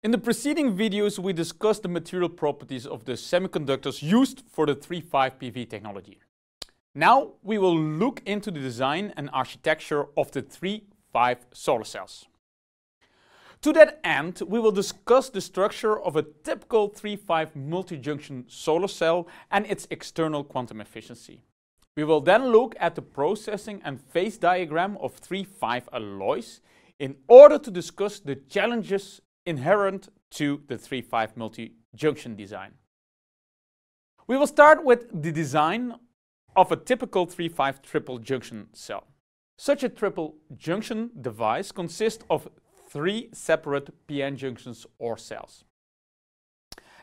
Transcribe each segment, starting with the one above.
In the preceding videos, we discussed the material properties of the semiconductors used for the III-V PV technology. Now we will look into the design and architecture of the III-V solar cells. To that end, we will discuss the structure of a typical III-V multi-junction solar cell and its external quantum efficiency. We will then look at the processing and phase diagram of III-V alloys in order to discuss the challenges inherent to the III-V multi-junction design. We will start with the design of a typical III-V triple junction cell. Such a triple junction device consists of three separate PN junctions or cells.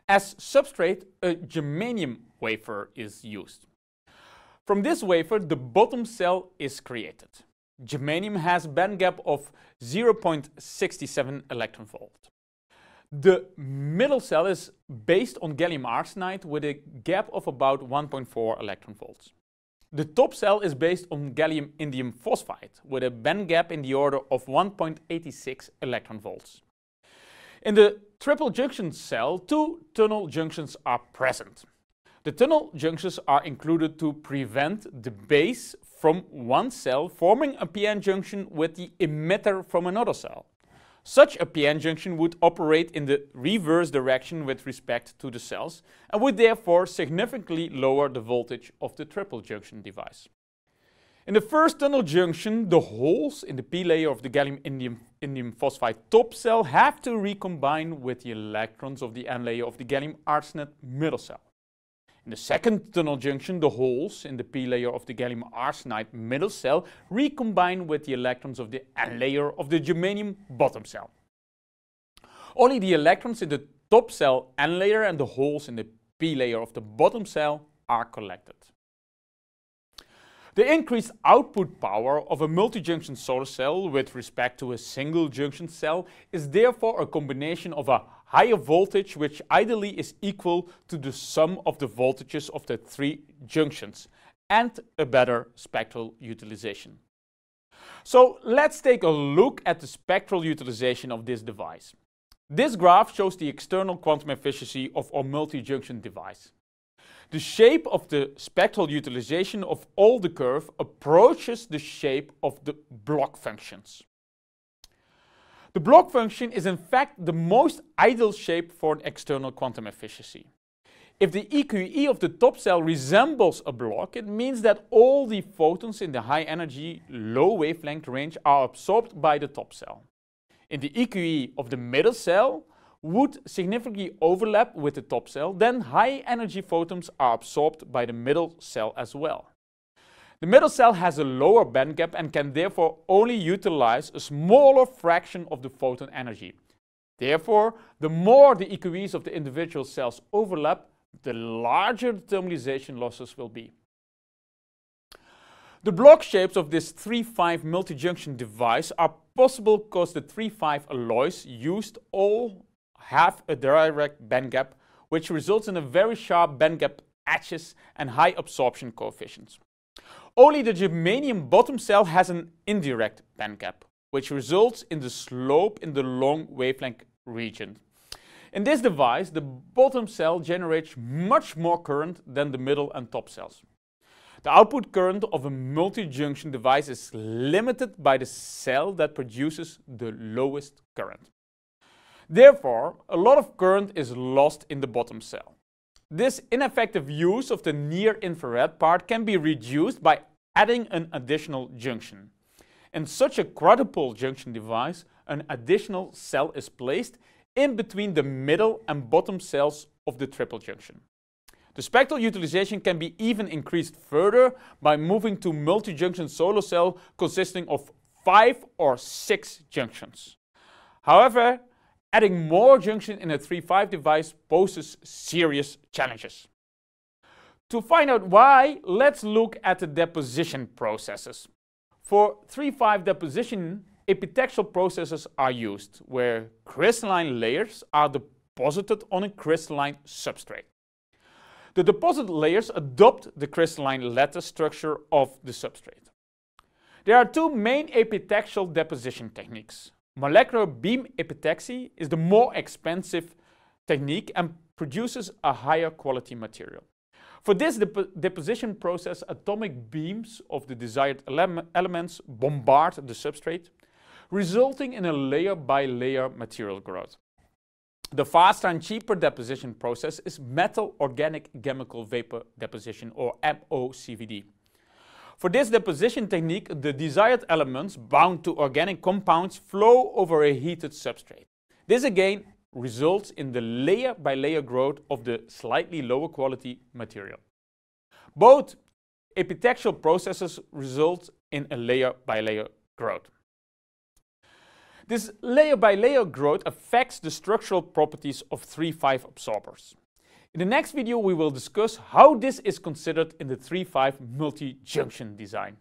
As substrate, a germanium wafer is used. From this wafer, the bottom cell is created. Germanium has band gap of 0.67 electron volt. The middle cell is based on gallium arsenide with a gap of about 1.4 electron volts. The top cell is based on gallium indium phosphide with a band gap in the order of 1.86 electron volts. In the triple junction cell, two tunnel junctions are present. The tunnel junctions are included to prevent the base from one cell forming a PN junction with the emitter from another cell. Such a PN junction would operate in the reverse direction with respect to the cells and would therefore significantly lower the voltage of the triple junction device. In the first tunnel junction, the holes in the P layer of the gallium indium, indium phosphide top cell have to recombine with the electrons of the N layer of the gallium arsenide middle cell. In the second tunnel junction, the holes in the p layer of the gallium arsenide middle cell recombine with the electrons of the n layer of the germanium bottom cell. Only the electrons in the top cell n layer and the holes in the p layer of the bottom cell are collected. The increased output power of a multi-junction solar cell with respect to a single junction cell is therefore a combination of a higher voltage which ideally is equal to the sum of the voltages of the three junctions and a better spectral utilization. So let's take a look at the spectral utilization of this device. This graph shows the external quantum efficiency of our multi-junction device. The shape of the spectral utilization of all the curve approaches the shape of the block functions. The block function is in fact the most ideal shape for an external quantum efficiency. If the EQE of the top cell resembles a block, it means that all the photons in the high energy, low wavelength range are absorbed by the top cell. In the EQE of the middle cell would significantly overlap with the top cell, then high energy photons are absorbed by the middle cell as well. The middle cell has a lower band gap and can therefore only utilize a smaller fraction of the photon energy. Therefore, the more the EQEs of the individual cells overlap, the larger the thermalization losses will be. The block shapes of this 3-5 multi-junction device are possible because the 3-5 alloys used all have a direct band gap, which results in a very sharp band gap edges and high absorption coefficients. Only the germanium bottom cell has an indirect band gap, which results in the slope in the long wavelength region. In this device, the bottom cell generates much more current than the middle and top cells. The output current of a multi-junction device is limited by the cell that produces the lowest current. Therefore, a lot of current is lost in the bottom cell. This ineffective use of the near-infrared part can be reduced by adding an additional junction. In such a quadruple junction device, an additional cell is placed in between the middle and bottom cells of the triple junction. The spectral utilization can be even increased further by moving to multi-junction solar cell consisting of five or six junctions. However, Adding more junction in a III-V device poses serious challenges. To find out why, let's look at the deposition processes. For III-V deposition, epitaxial processes are used, where crystalline layers are deposited on a crystalline substrate. The deposit layers adopt the crystalline lattice structure of the substrate. There are two main epitaxial deposition techniques, Molecular beam epitaxy is the more expensive technique and produces a higher quality material. For this dep deposition process, atomic beams of the desired ele elements bombard the substrate, resulting in a layer by layer material growth. The faster and cheaper deposition process is metal organic chemical vapor deposition or MOCVD. For this deposition technique, the desired elements bound to organic compounds flow over a heated substrate. This again results in the layer by layer growth of the slightly lower quality material. Both epitaxial processes result in a layer by layer growth. This layer by layer growth affects the structural properties of 3-5 absorbers. In the next video we will discuss how this is considered in the 3-5 multi-junction design.